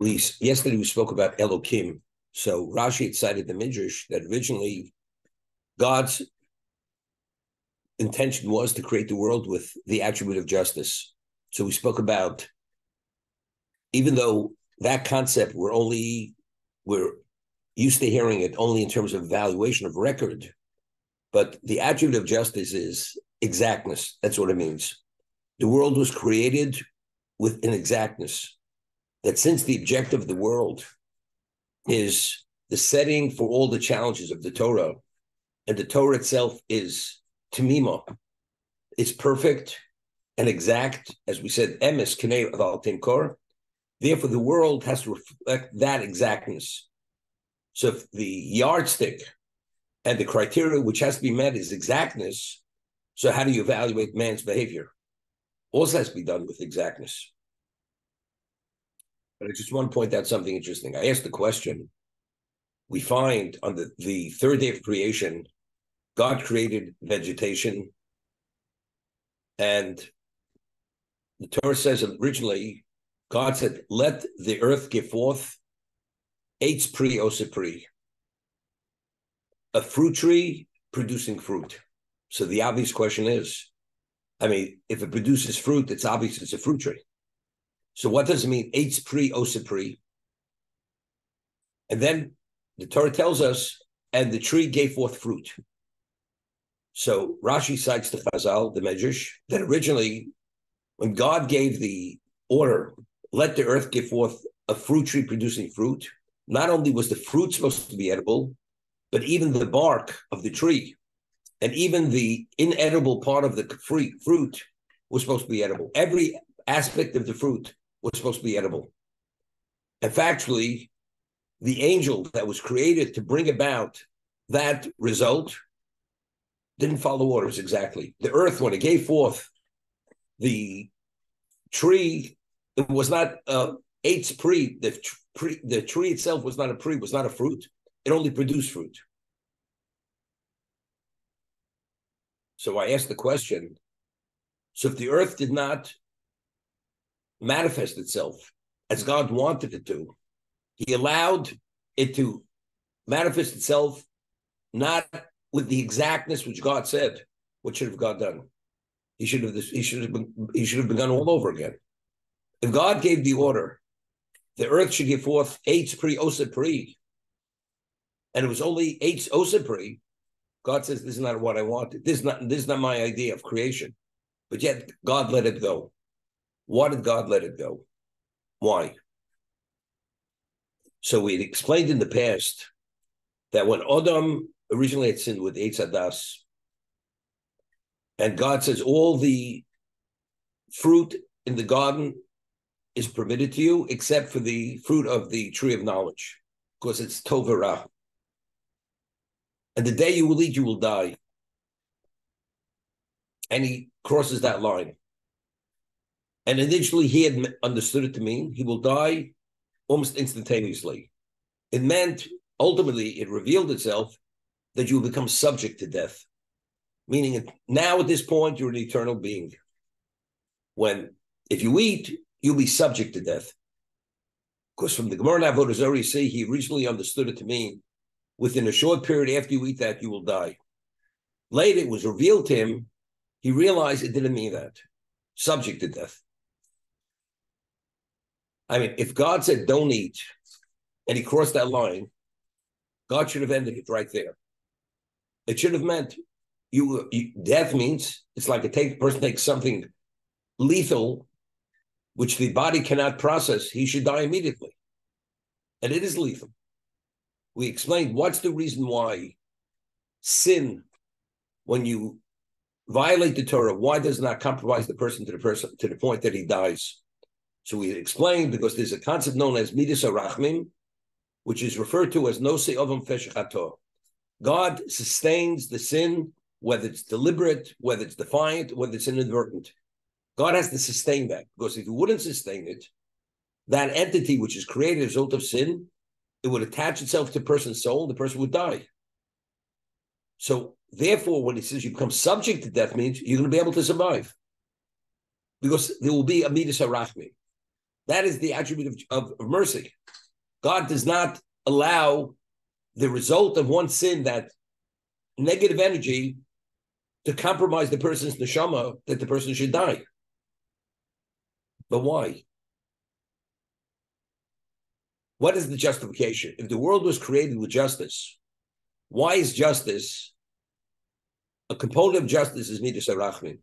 yesterday we spoke about Elokim. So Rashi cited the Midrash that originally God's intention was to create the world with the attribute of justice. So we spoke about even though that concept we're only we're used to hearing it only in terms of evaluation of record, but the attribute of justice is exactness. That's what it means. The world was created with an exactness that since the objective of the world is the setting for all the challenges of the Torah, and the Torah itself is tamima, it's perfect and exact, as we said, emes kinei aval timkor. Therefore, the world has to reflect that exactness. So, if the yardstick and the criteria which has to be met is exactness, so how do you evaluate man's behavior? Also has to be done with exactness. But I just want to point out something interesting. I asked the question. We find on the, the third day of creation, God created vegetation. And the Torah says originally, God said, let the earth give forth eitz pri osipri, a fruit tree producing fruit. So the obvious question is, I mean, if it produces fruit, it's obvious it's a fruit tree. So what does it mean? Eitz pri osipri. And then the Torah tells us, and the tree gave forth fruit. So Rashi cites the Chazal, the Medrash, that originally, when God gave the order, let the earth give forth a fruit tree producing fruit, not only was the fruit supposed to be edible, but even the bark of the tree and even the inedible part of the fruit was supposed to be edible. Every aspect of the fruit was supposed to be edible. And factually, the angel that was created to bring about that result didn't follow orders exactly. The earth, when it gave forth the tree, it was not uh, eitz pri. The, pre, the tree itself was not a pre, was not a fruit. It only produced fruit. So I asked the question so if the earth did not manifest itself as mm. God wanted it to. He allowed it to manifest itself not with the exactness which God said. What should have God done? He should have he should have been, he should have begun all over again. If God gave the order, the earth should give forth eitz pre osa pri, and it was only eitz osa pri. God says this is not what I wanted. This is not this is not my idea of creation, but yet God let it go. Why did God let it go? Why? So we explained in the past that when Adam originally had sinned with Eitz Adas, and God says all the fruit in the garden is permitted to you except for the fruit of the tree of knowledge, because it's Tovera. And the day you will eat, you will die. And he crosses that line. And initially, he had understood it to mean he will die almost instantaneously. It meant, ultimately, it revealed itself that you will become subject to death. Meaning, now at this point, you're an eternal being. When, if you eat, you'll be subject to death. Because from the Gemara and Avodah you see, he originally understood it to mean within a short period after you eat that, you will die. Later, it was revealed to him, he realized it didn't mean that. Subject to death. I mean, if God said don't eat, and he crossed that line, God should have ended it right there. It should have meant you, you death means it's like a take, person takes something lethal, which the body cannot process. He should die immediately, and it is lethal. We explained what's the reason why sin, when you violate the Torah, why does not compromise the person to the person to the point that he dies? So we explained because there's a concept known as midas arachmim, which is referred to as nose ovam feshachato. God sustains the sin, whether it's deliberate, whether it's defiant, whether it's inadvertent. God has to sustain that because if He wouldn't sustain it, that entity which is created as a result of sin, it would attach itself to a person's soul, and the person would die. So, therefore, when He says you become subject to death, means you're going to be able to survive because there will be a midas arachmim. That is the attribute of, of, mercy. God does not allow the result of one sin, that negative energy, to compromise the person's neshama, that the person should die. But why? What is the justification? If the world was created with justice, why is justice a component of justice is midas arachmin?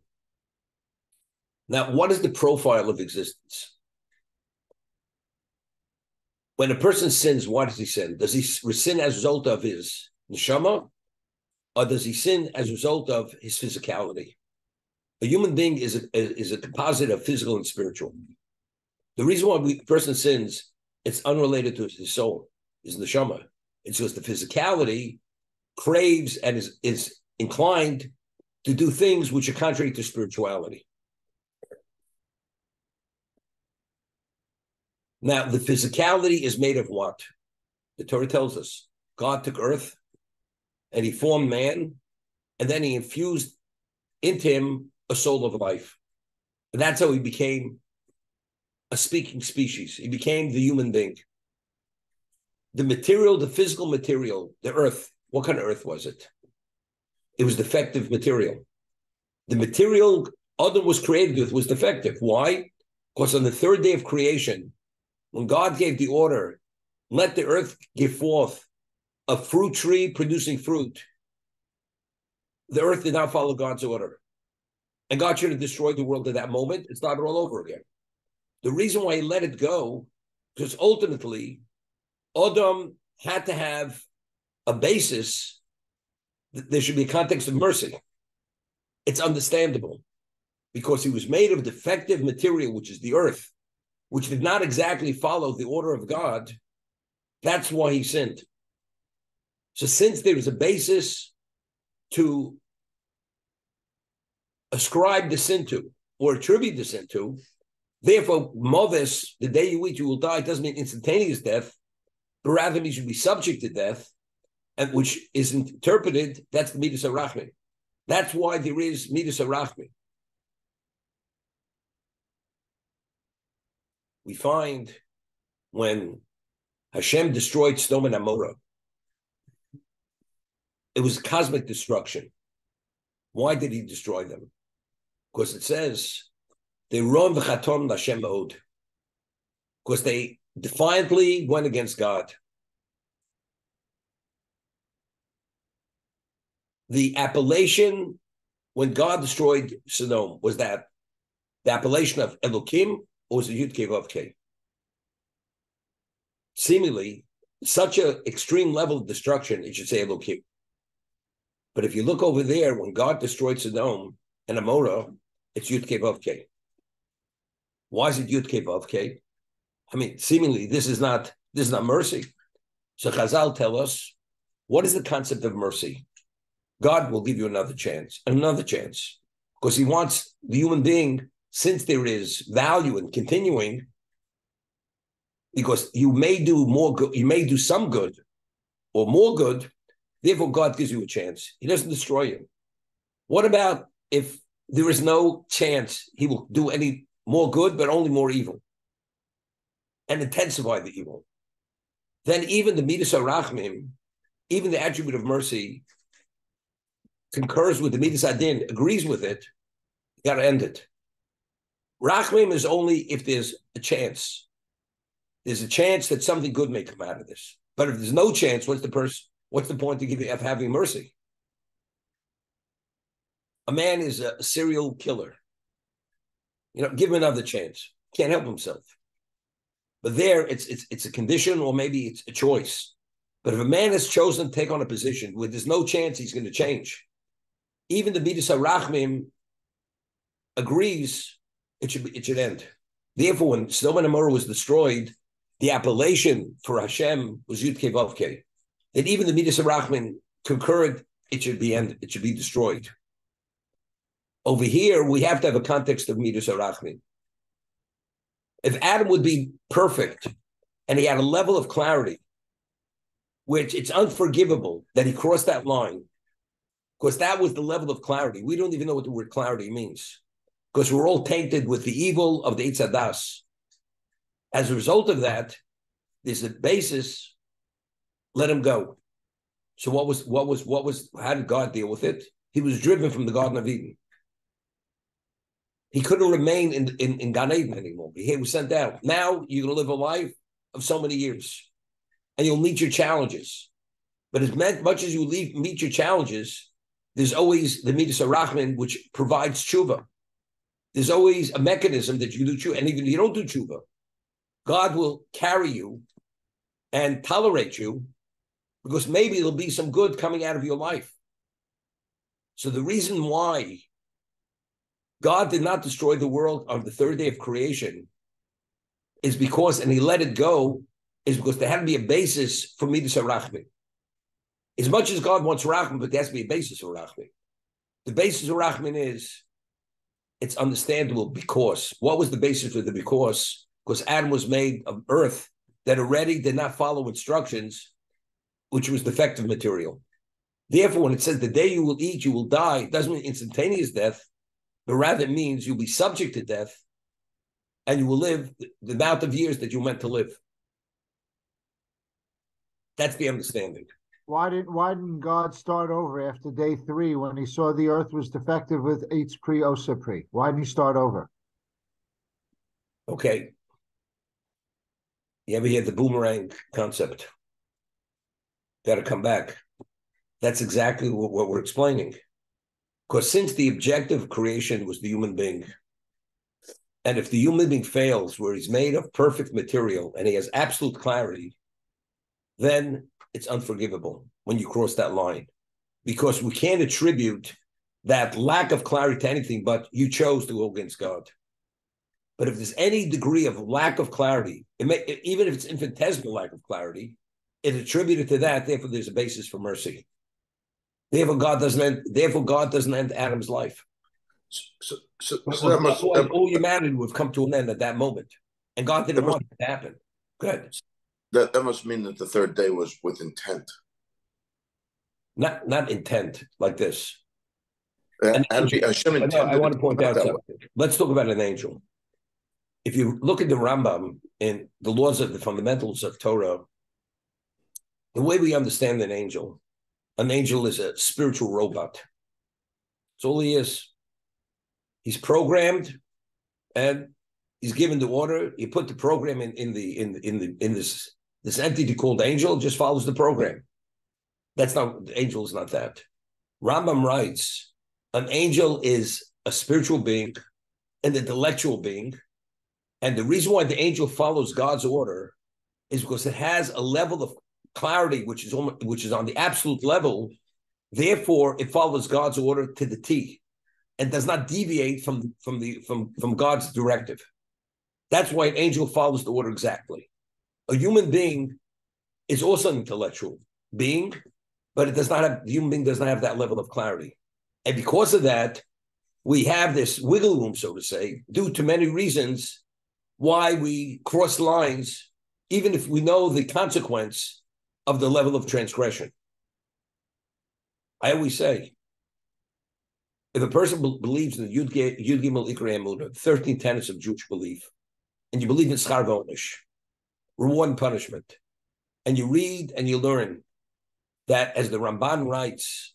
Now, what is the profile of existence? When a person sins, why does he sin? Does he sin as a result of his neshama, or does he sin as a result of his physicality? A human being is a, is a composite of physical and spiritual. The reason why a person sins, it's unrelated to his soul, his neshama. It's because the physicality craves and is, is inclined to do things which are contrary to spirituality. Now, the physicality is made of what? The Torah tells us God took earth and he formed man, and then he infused into him a soul of life. And that's how he became a speaking species. He became the human being. The material, the physical material, the earth, what kind of earth was it? It was defective material. The material Adam was created with was defective. Why? Because on the third day of creation, when God gave the order, let the earth give forth a fruit tree producing fruit, the earth did not follow God's order. And God should have destroyed the world at that moment and started all over again. The reason why he let it go, because ultimately, Adam had to have a basis. There should be a context of mercy. It's understandable because he was made of defective material, which is the earth which did not exactly follow the order of God, that's why he sinned. So, since there is a basis to ascribe the sin to or attribute the sin to, therefore, movis, the day you eat, you will die, doesn't mean instantaneous death, but rather means you be subject to death, and which is interpreted, that's the midas arachmi. That's why there is midas arachmi. We find when Hashem destroyed Sodom and Amorah, it was cosmic destruction. Why did he destroy them? Because it says they run v'chatom Hashem od. Because they defiantly went against God. The appellation when God destroyed Sodom was that the appellation of Elokim or was it Yud K Vav K? Seemingly, such an extreme level of destruction, it should say Elohim. But if you look over there, when God destroyed Sodom and Amorah, it's Yud K Vav K. Why is it Yud K Vav K? I mean, seemingly this is not this is not mercy. So Chazal tell us what is the concept of mercy? God will give you another chance, another chance, because He wants the human being since there is value in continuing, because you may do more good, you may do some good or more good, therefore God gives you a chance. He doesn't destroy you. What about if there is no chance he will do any more good, but only more evil and intensify the evil? Then even the Midas Arachmim, even the attribute of mercy, concurs with the Midas Adin, agrees with it, you got to end it. Rachmim is only if there's a chance. There's a chance that something good may come out of this. But if there's no chance, what's the person? What's the point of, having mercy? A man is a serial killer. You know, give him another chance. Can't help himself. But there, it's it's it's a condition, or maybe it's a choice. But if a man has chosen to take on a position where there's no chance he's going to change, even the Midas Rachmim agrees it should be, it should end. Therefore, when Sodom and Amorah was destroyed, the appellation for Hashem was Yud K Vav K. That even the Midas Rachman concurred, it should be ended, it should be destroyed. Over here, we have to have a context of Midas Rachman. If Adam would be perfect and he had a level of clarity, which it's unforgivable that he crossed that line, because that was the level of clarity. We don't even know what the word clarity means because we're all tainted with the evil of the Itzadas. As a result of that, there's a basis. Let him go. So what was what was what was how did God deal with it? He was driven from the Garden of Eden. He couldn't remain in in, in Gan Eden anymore. He was sent out. Now you're gonna live a life of so many years, and you'll meet your challenges. But as much as you leave, meet your challenges, there's always the Midas Arachman, which provides tshuva. There's always a mechanism that you do tshuva, and even if you don't do tshuva, God will carry you and tolerate you because maybe there'll be some good coming out of your life. So the reason why God did not destroy the world on the third day of creation is because, and he let it go, is because there had to be a basis for Midas Arachman. As much as God wants Rachman, but there has to be a basis for Rachman. The basis of Rachman is it's understandable because what was the basis for the because? Because Adam was made of earth that already did not follow instructions, which was defective material. Therefore, when it says the day you will eat, you will die, it doesn't mean instantaneous death, but rather it means you'll be subject to death and you will live the amount of years that you meant to live. That's the understanding. Why didn't Why didn't God start over after day three when He saw the earth was defective with Eitz Pri Osipri? Why didn't He start over? Okay. You ever hear the boomerang concept? Got to come back. That's exactly what, what we're explaining. Because since the objective of creation was the human being, and if the human being fails where he's made of perfect material and he has absolute clarity, then it's unforgivable when you cross that line because we can't attribute that lack of clarity to anything but you chose to go against God. But if there's any degree of lack of clarity, may, even if it's infinitesimal lack of clarity, it's attributed to that. Therefore, there's a basis for mercy. Therefore, God doesn't end. Therefore, God doesn't end Adam's life. So, so, so must, all, all humanity would have come to an end at that moment, and God didn't want it to happen. Good. That that must mean that the third day was with intent. Not not intent like this. Uh, Hashem I, I want to point out something. Way. Let's talk about an angel. If you look at the Rambam in the laws of the fundamentals of Torah, the way we understand an angel, an angel is a spiritual robot. That's all he is. He's programmed and he's given the order. You put the program in, in the in in the in this this entity called angel just follows the program. That's not angel is not that. Rambam writes, an angel is a spiritual being, an intellectual being, and the reason why the angel follows God's order is because it has a level of clarity which is almost, which is on the absolute level. Therefore, it follows God's order to the T, and does not deviate from from the from from God's directive. That's why an angel follows the order exactly a human being is also an intellectual being, but it does not have the human being does not have that level of clarity. And because of that, we have this wiggle room, so to say, due to many reasons why we cross lines, even if we know the consequence of the level of transgression. I always say, if a person be- believes in the Yud Gimel Ikrei Emunah, 13 tenets of Jewish belief, and you believe in Schar V'Onesh, reward and punishment. And you read and you learn that, as the Ramban writes,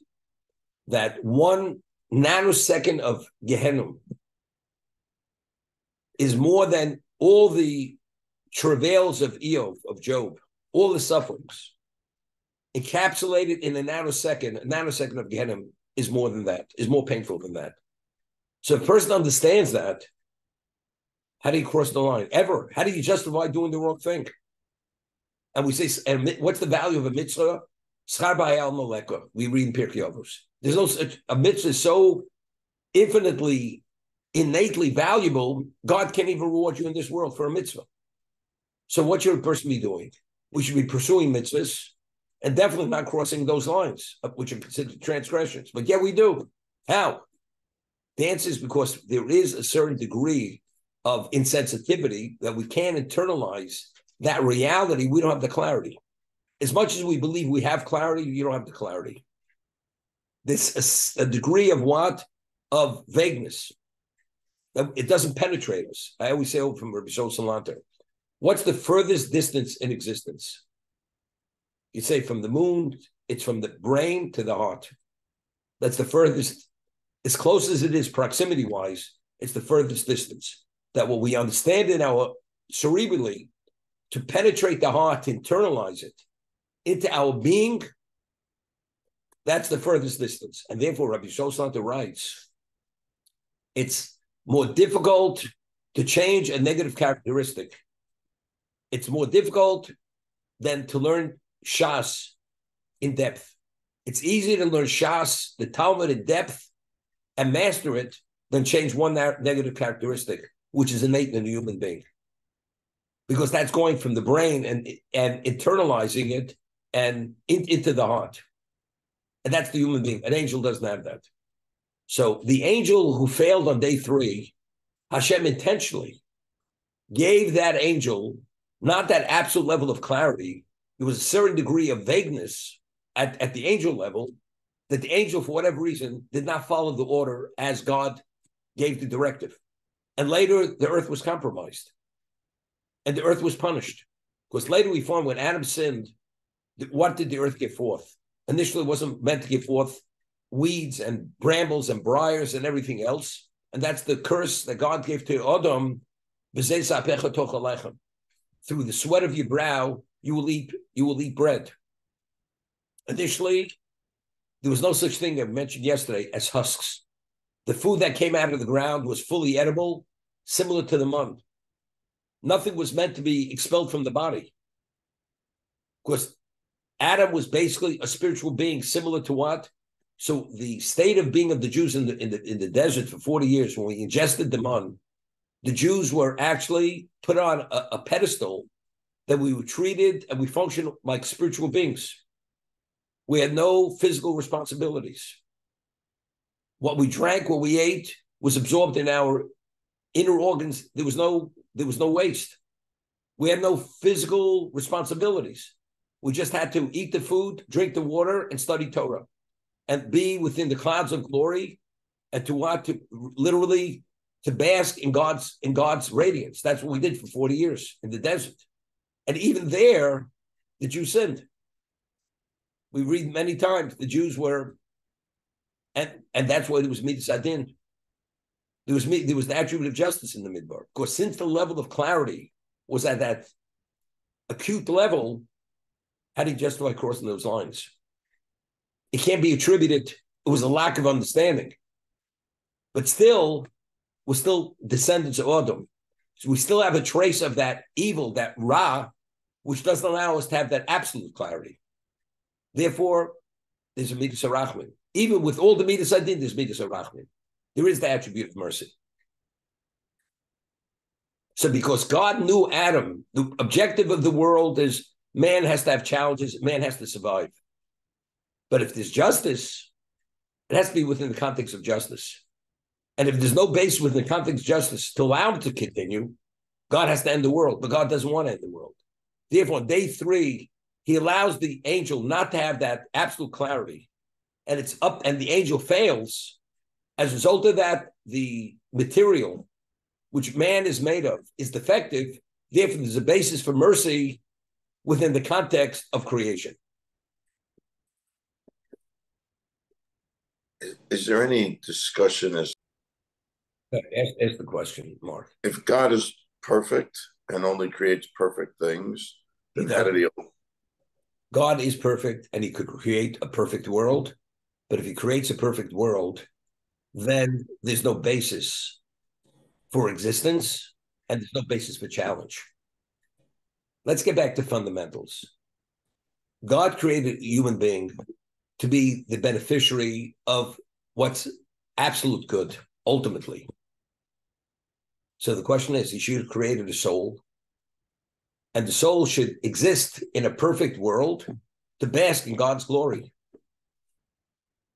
that one nanosecond of Gehenna is more than all the travails of Iyov, of Job, all the sufferings. Encapsulated in a nanosecond, a nanosecond of Gehenna is more than that, is more painful than that. So if a person understands that, how do you cross the line? Ever? How do you justify doing the wrong thing? And we say, and what's the value of a mitzvah? We read in Pirkei Avos. There's no such a mitzvah is so infinitely, innately valuable. God can't even reward you in this world for a mitzvah. So what should a person be doing? We should be pursuing mitzvahs and definitely not crossing those lines, uh, which are considered transgressions. But yeah, we do. How? The answer is because there is a certain degree of insensitivity that we can't internalize that reality, we don't have the clarity. As much as we believe we have clarity, you don't have the clarity. This a, a degree of what? Of vagueness. It doesn't penetrate us. I always say oh, from Rabbi Shol Salanter, What's the furthest distance in existence? You say from the moon, it's from the brain to the heart. That's the furthest, as close as it is proximity wise, it's the furthest distance. That what we understand in our cerebrally to penetrate the heart, internalize it into our being, that's the furthest distance. And therefore, Rabbi Salanter writes, it's more difficult to change a negative characteristic. It's more difficult than to learn Shas in depth. It's easier to learn Shas, the Talmud in depth, and master it than change one negative characteristic, which is innate in a human being. Because that's going from the brain and, and internalizing it and in, into the heart. And that's the human being. An angel doesn't have that. So the angel who failed on day three, Hashem intentionally gave that angel not that absolute level of clarity. There was a certain degree of vagueness at, at the angel level that the angel, for whatever reason, did not follow the order as God gave the directive. And later, the earth was compromised and the earth was punished. Because later we find when Adam sinned, what did the earth give forth? Initially, it wasn't meant to give forth weeds and brambles and briars and everything else. And that's the curse that God gave to Adam. Through the sweat of your brow, you will eat, you will eat bread. Initially, there was no such thing I mentioned yesterday as husks. The food that came out of the ground was fully edible, similar to the mud. Nothing was meant to be expelled from the body. Because Adam was basically a spiritual being, similar to what? So the state of being of the Jews in the in the in the desert for 40 years, when we ingested the man, the Jews were actually put on a, a pedestal that we were treated and we functioned like spiritual beings. We had no physical responsibilities. What we drank, what we ate, was absorbed in our inner organs. There was no there was no waste. We had no physical responsibilities. We just had to eat the food, drink the water, and study Torah, and be within the clouds of glory, and to want to literally to bask in God's in God's radiance. That's what we did for forty years in the desert, and even there, the Jews sinned. We read many times the Jews were, and and that's why there was midas adin. There was there was the attribute of justice in the midbar. Because since the level of clarity was at that acute level, how do you justify crossing those lines? It can't be attributed, it was a lack of understanding. But still, we're still descendants of Adam. So we still have a trace of that evil, that Ra, which doesn't allow us to have that absolute clarity. Therefore, there's a Midas Arachmin. Even with all the Midas I did, there's Midas Arachmin. There is the attribute of mercy. So because God knew Adam, the objective of the world is Man has to have challenges. Man has to survive. But if there's justice, it has to be within the context of justice. And if there's no base within the context of justice to allow it to continue, God has to end the world. But God doesn't want to end the world. Therefore, on day three, he allows the angel not to have that absolute clarity. And it's up, and the angel fails. As a result of that, the material which man is made of is defective. Therefore, there's a basis for mercy within the context of creation. Is there any discussion as ask, ask the question, Mark? If God is perfect and only creates perfect things, then how did he? God is perfect and he could create a perfect world. But if he creates a perfect world, then there's no basis for existence and there's no basis for challenge. Let's get back to fundamentals. God created a human being to be the beneficiary of what's absolute good, ultimately. So the question is, he should have created a soul, and the soul should exist in a perfect world to bask in God's glory.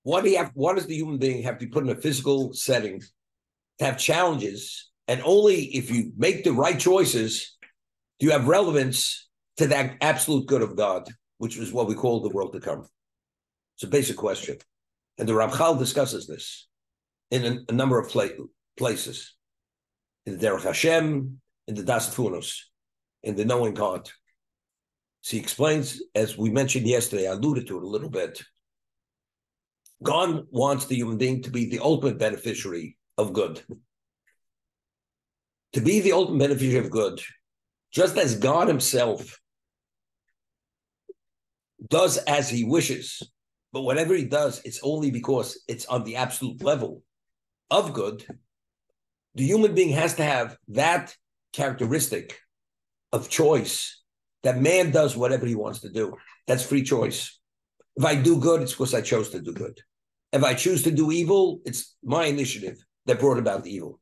What do you have? What does the human being have to put in a physical setting to have challenges? And only if you make the right choices do you have relevance to that absolute good of God, which is what we call the world to come? It's a basic question. And the Ramchal discusses this in a, a number of pla- places. In the Derech Hashem, in the Daas Tevunos. in the knowing God. So he explains, as we mentioned yesterday, I alluded to it a little bit. God wants the human being to be the ultimate beneficiary of good. To be the ultimate beneficiary of good, just as God Himself does as He wishes, but whatever He does, it's only because it's on the absolute level of good. The human being has to have that characteristic of choice that man does whatever he wants to do. That's free choice. If I do good, it's because I chose to do good. If I choose to do evil, it's my initiative that brought about the evil.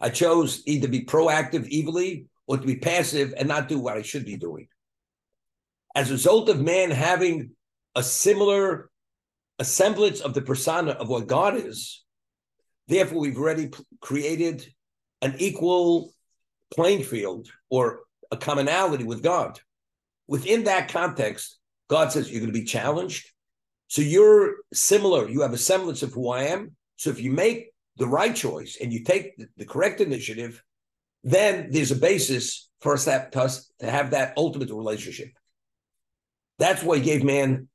I chose either to be proactive evilly or to be passive and not do what I should be doing. As a result of man having a similar a semblance of the persona of what God is, therefore we've already created an equal playing field or a commonality with God. Within that context, God says you're going to be challenged. So you're similar, you have a semblance of who I am. So if you make the right choice and you take the, the correct initiative, then there's a basis for us to us to have that ultimate relationship. That's why he gave man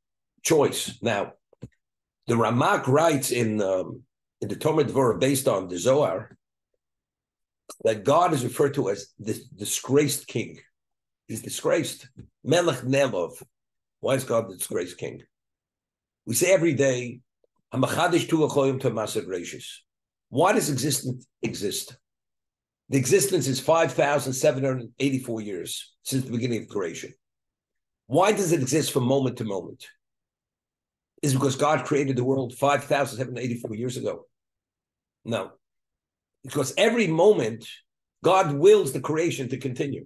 choice. Now, the Ramak writes in um, in the Tomer Dvorah based on the Zohar that God is referred to as the disgraced king. He's disgraced. Melech Nelov. Why is God the disgraced king? We say every day. Why does existence exist? The existence is 5,784 years since the beginning of creation. Why does it exist from moment to moment? Is because God created the world 5,784 years ago? No. Because every moment, God wills the creation to continue.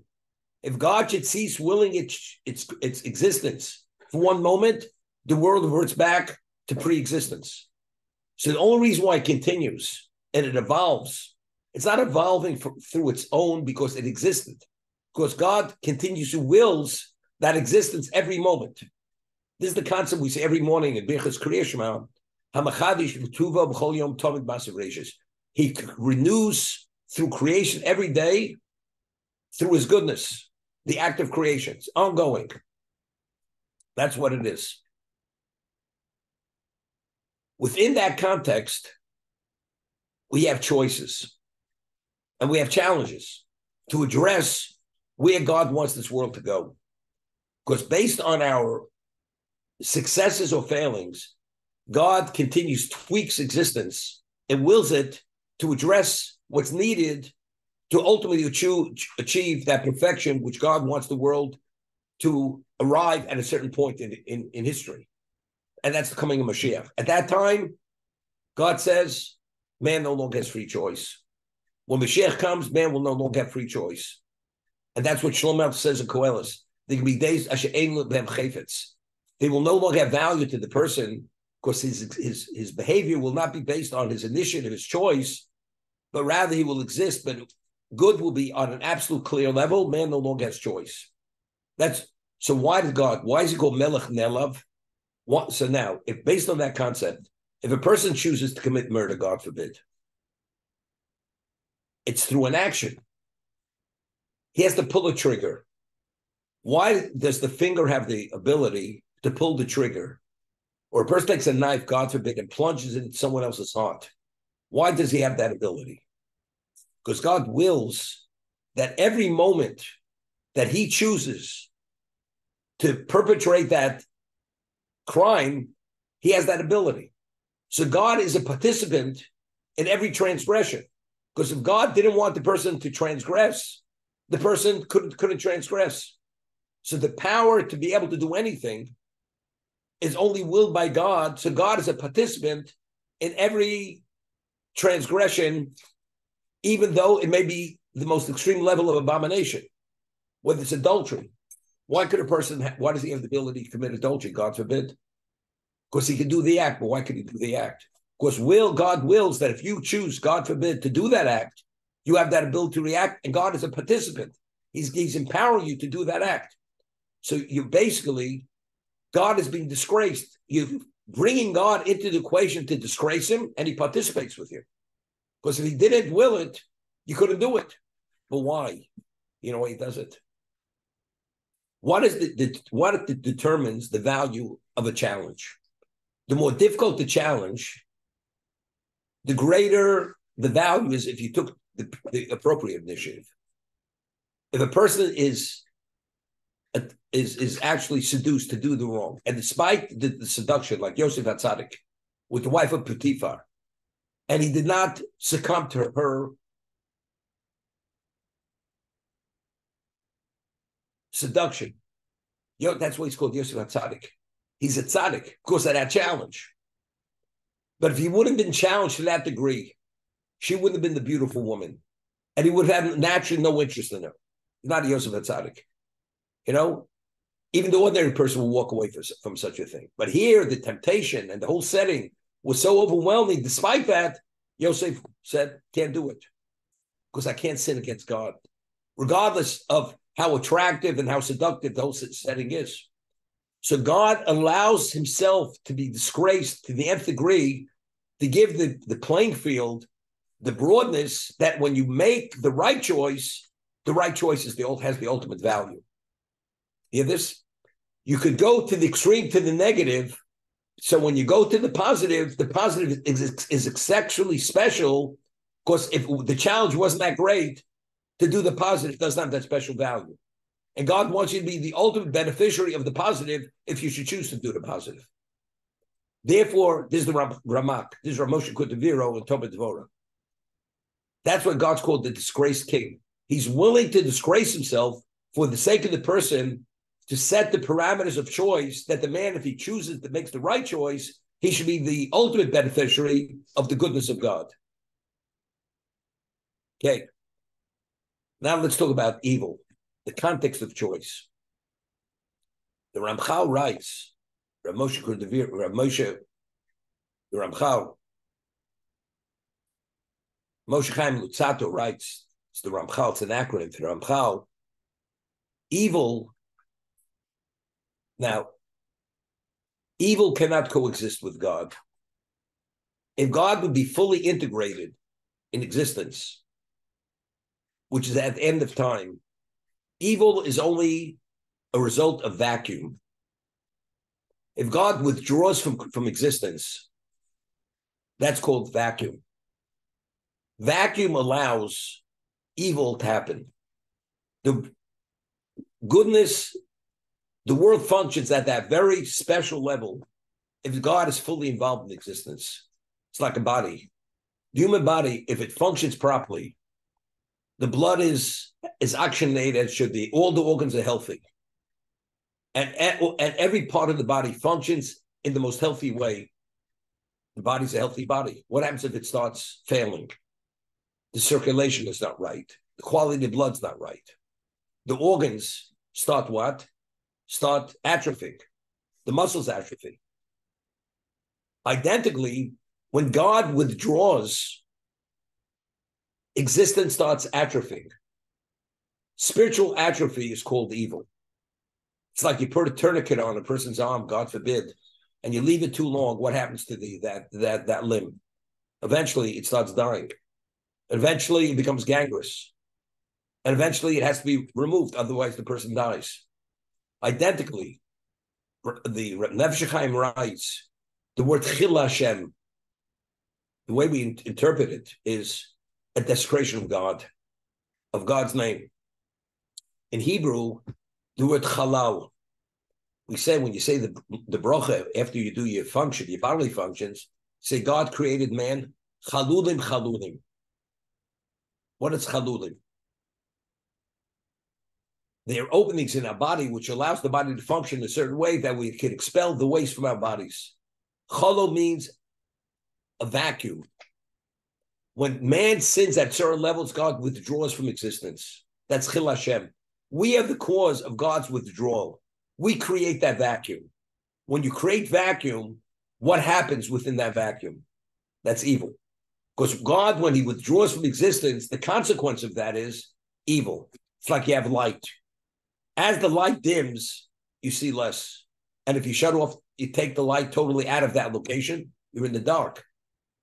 If God should cease willing its, its, its existence for one moment, the world reverts back to pre-existence. So the only reason why it continues and it evolves, it's not evolving for, through its own because it existed, because God continues to wills that existence every moment. This is the concept we say every morning in Birchas Krias Shema. Hamachadish v'tuva b'chol yom masav reishis. He renews through creation every day through his goodness, the act of creation. It's ongoing. That's what it is. Within that context, we have choices and we have challenges to address where God wants this world to go. Because based on our successes or failings, God continues tweaks existence and wills it to address what's needed to ultimately achieve that perfection which God wants the world to arrive at a certain point in, in, in history. And that's the coming of Mashiach. At that time, God says, man no longer has free choice. When Mashiach comes, man will no longer have free choice. And that's what Shlomo says in Koheles. There can be days, they will no longer have value to the person because his, his, his behavior will not be based on his initiative, his choice, but rather he will exist, but good will be on an absolute clear level. Man no longer has choice. That's so. Why did God? Why is he called Melech Nelav? What, so now, if based on that concept, if a person chooses to commit murder, God forbid, it's through an action. He has to pull a trigger. Why does the finger have the ability to pull the trigger? Or a person takes a knife, God forbid, and plunges it in someone else's heart. Why does he have that ability? Because God wills that every moment that he chooses to perpetrate that crime, he has that ability. So God is a participant in every transgression. Because if God didn't want the person to transgress, the person couldn't couldn't transgress. So the power to be able to do anything is only willed by God. So God is a participant in every transgression, even though it may be the most extreme level of abomination, whether it's adultery. Why could a person, why does he have the ability to commit adultery? God forbid. Because he can do the act, but why could he do the act? Because will, God wills that if you choose, God forbid, to do that act, you have that ability to react, and God is a participant. He's, he's empowering you to do that act. So you basically, God is being disgraced. You're bringing God into the equation to disgrace him, and he participates with you. Because if he didn't will it, you couldn't do it. But why? You know he does it? What is the, the what determines the value of a challenge? The more difficult the challenge, the greater the value is if you took the, the appropriate initiative. If a person is uh, is is actually seduced to do the wrong, and despite the, the seduction, like Yosef Hatzadik, with the wife of Potiphar, and he did not succumb to her seduction. Yo, that's why he's called Yosef Hatzadik. He's a tzaddik because of that challenge. But if he wouldn't have been challenged to that degree, she wouldn't have been the beautiful woman, and he would have had naturally no interest in her. Not a Yosef Hatzadik. You know, even the ordinary person will walk away from such a thing. But here, the temptation and the whole setting was so overwhelming. Despite that, Yosef said, "Can't do it because I can't sin against God, regardless of how attractive and how seductive the whole setting is." So God allows Himself to be disgraced to the nth degree to give the, the playing field the broadness that when you make the right choice, the right choice is the has the ultimate value. You hear this? You could go to the extreme to the negative. So when you go to the positive, the positive is, is sexually special because if the challenge wasn't that great, to do the positive doesn't have that special value. And God wants you to be the ultimate beneficiary of the positive if you should choose to do the positive. Therefore, this is the Ramak, this is Ramosha Cordovero and Tomer Dvora. That's what God's called the disgraced king. He's willing to disgrace himself for the sake of the person to set the parameters of choice that the man, if he chooses that makes the right choice, he should be the ultimate beneficiary of the goodness of God. Okay. Now let's talk about evil, the context of choice. The Ramchal writes, Ramosha Ramosha, the Ramchal, Moshe Chaim Luzzatto writes, it's the Ramchal, it's an acronym for the Ramchal, evil now, evil cannot coexist with God. If God would be fully integrated in existence, which is at the end of time, evil is only a result of vacuum. If God withdraws from, from existence, that's called vacuum. Vacuum allows evil to happen. The goodness the world functions at that very special level if God is fully involved in existence. It's like a body. The human body, if it functions properly, the blood is is oxygenated as should be. All the organs are healthy. And, and, every part of the body functions in the most healthy way. The body's a healthy body. What happens if it starts failing? The circulation is not right. The quality of blood's not right. The organs start what? start atrophying, the muscles atrophy. Identically, when God withdraws, existence starts atrophying. Spiritual atrophy is called evil. It's like you put a tourniquet on a person's arm, God forbid, and you leave it too long. What happens to the that that that limb? Eventually, it starts dying. Eventually, it becomes gangrenous, and eventually, it has to be removed. Otherwise, the person dies identically. The Nefesh writes the word Chil Hashem. The way we interpret it is a desecration of God, of God's name. In Hebrew, the word Chalal. We say when you say the the bracha after you do your function, your bodily functions, say God created man. Chalulim, chalulim. What is chalulim? there are openings in our body which allows the body to function a certain way that we can expel the waste from our bodies. Cholo means a vacuum. When man sins at certain levels, God withdraws from existence. That's Chil Hashem. We are the cause of God's withdrawal. We create that vacuum. When you create vacuum, what happens within that vacuum? That's evil. Because God, when He withdraws from existence, the consequence of that is evil. It's like you have light. As the light dims, you see less. And if you shut off, you take the light totally out of that location, you're in the dark.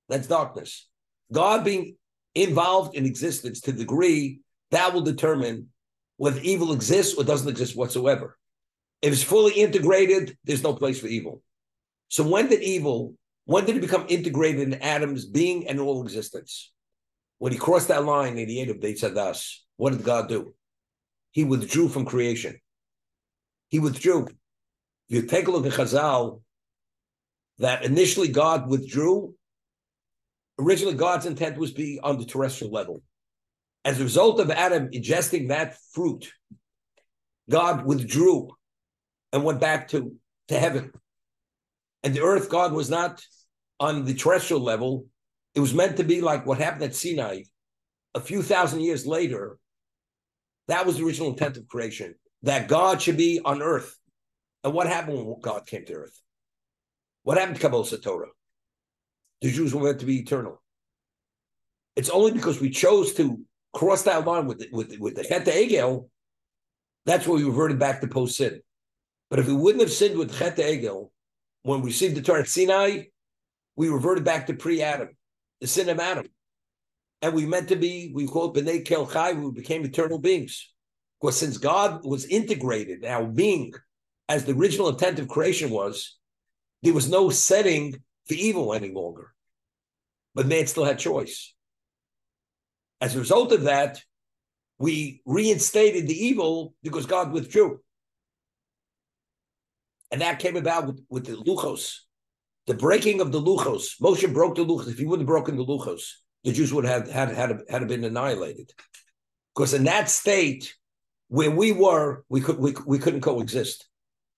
That's darkness. God being involved in existence to the degree that will determine whether evil exists or doesn't exist whatsoever. If it's fully integrated, there's no place for evil. So when did evil, when did it become integrated in Adam's being and all existence? When he crossed that line in the ate of Beit Sadas, what did God do? He withdrew from creation. He withdrew. You take a look at Chazal, that initially God withdrew. Originally, God's intent was to be on the terrestrial level. As a result of Adam ingesting that fruit, God withdrew and went back to, to heaven. And the earth, God was not on the terrestrial level. It was meant to be like what happened at Sinai a few thousand years later. That was the original intent of creation, that God should be on earth. And what happened when God came to earth? What happened to Kabbalah Torah? The Jews were meant to be eternal. It's only because we chose to cross that line with the, with, the, with the Chet Egel, that's where we reverted back to post sin. But if we wouldn't have sinned with Chet Egel, when we received the Torah at Sinai, we reverted back to pre-Adam, the sin of Adam. And we meant to be, we call it B'nai Kel Chai, we became eternal beings. Because since God was integrated, our being, as the original intent of creation was, there was no setting for evil any longer. But man still had choice. As a result of that, we reinstated the evil because God withdrew. And that came about with, with the Luchos, the breaking of the Luchos. Moshe broke the Luchos. If he wouldn't have broken the Luchos, the Jews would have had had, had been annihilated. Because in that state where we were, we could we, we couldn't coexist.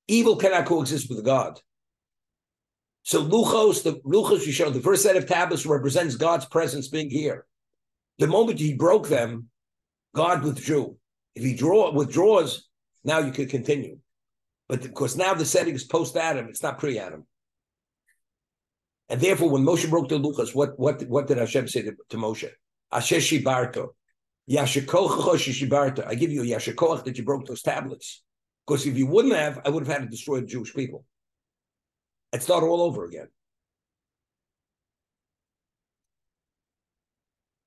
Evil cannot coexist with God. So Luchos, the Luchos you showed, the first set of tablets represents God's presence being here. The moment he broke them, God withdrew. If he draw withdraws, now you could continue. But because now the setting is post Adam, it's not pre Adam. And therefore, when Moshe broke the Luchos, what what what did Hashem say to, to Moshe? Asher shibarto. shibarto. I give you a yashakoach that you broke those tablets. Because if you wouldn't have, I would have had to destroy the Jewish people and start all over again.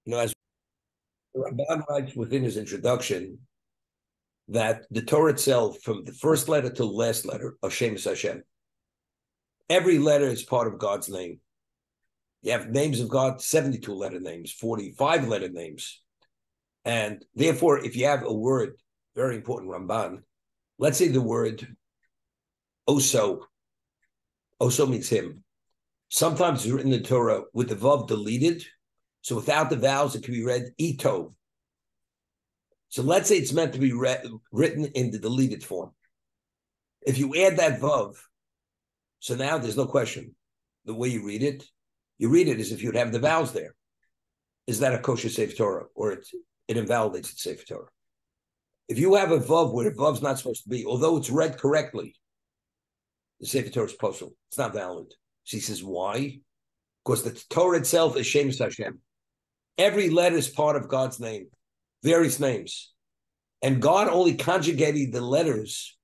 You know, as Ramban writes within his introduction, that the Torah itself, from the first letter to the last letter of Shemus Hashem, every letter is part of God's name. You have names of God, 72 letter names, 45 letter names. And therefore, if you have a word, very important Ramban, let's say the word oso, Oh, oso means him. Sometimes it's written in the Torah with the vav deleted. So without the vowels, it can be read ito. So let's say it's meant to be written in the deleted form. If you add that vav, so now there's no question. The way you read it, you read it as if you'd have the vowels there. Is that a kosher Sefer Torah, or it it invalidates the Sefer Torah? If you have a vav where a vav's not supposed to be, although it's read correctly, the Sefer Torah is posul. It's not valid. She says, why? Because the Torah itself is Shem Hashem. Every letter is part of God's name various names. And God only conjugated the letters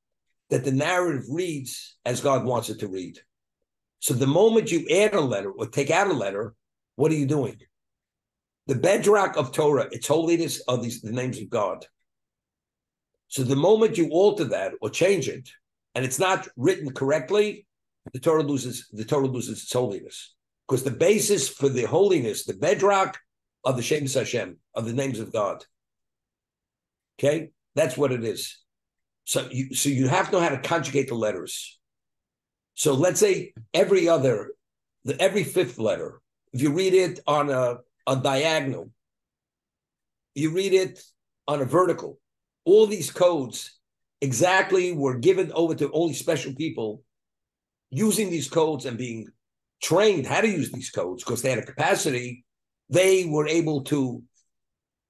that the narrative reads as God wants it to read. So the moment you add a letter or take out a letter, what are you doing? The bedrock of Torah, its holiness, are these the names of God. So the moment you alter that or change it, and it's not written correctly, the Torah loses the Torah loses its holiness. Because the basis for the holiness, the bedrock of the Shem Hashem, of the names of God, Okay, that's what it is. So you so you have to know how to conjugate the letters. So let's say every other, the every fifth letter, if you read it on a, a diagonal, you read it on a vertical. All these codes exactly were given over to only special people using these codes and being trained how to use these codes because they had a capacity. They were able to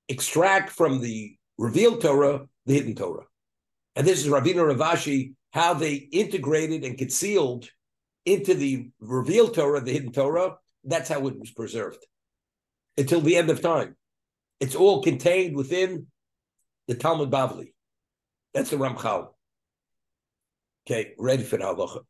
extract from the revealed Torah, the hidden Torah. And this is Ravina Rav Ashi, how they integrated and concealed into the revealed Torah, the hidden Torah. That's how it was preserved until the end of time. It's all contained within the Talmud Bavli. That's the Ramchal. Okay, ready for the halacha.